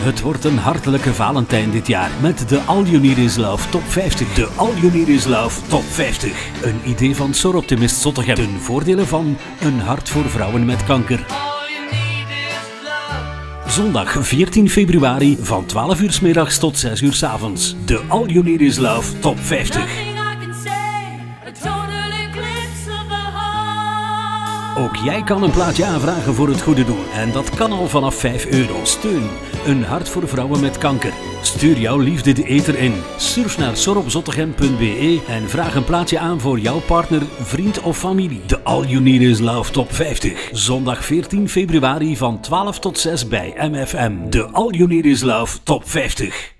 Het wordt een hartelijke Valentijn dit jaar met de All You Need Is Love Top 50. De All You Need Is Love Top 50. Een idee van Soroptimist Zottegem. Ten voordele van een hart voor vrouwen met kanker. Zondag 14 februari van 12 uur s middags tot 6 uur s avonds. De All You Need Is Love Top 50. Ook jij kan een plaatje aanvragen voor het goede doel. En dat kan al vanaf 5 euro. Steun. Een hart voor vrouwen met kanker. Stuur jouw liefde de eter in. Surf naar soropzottegem.be en vraag een plaatje aan voor jouw partner, vriend of familie. De All You Need Is Love Top 50. Zondag 14 februari van 12 tot 6 bij MFM. De All You Need Is Love Top 50.